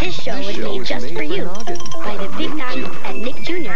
This show was made just for you by the Big Nine and Nick Jr.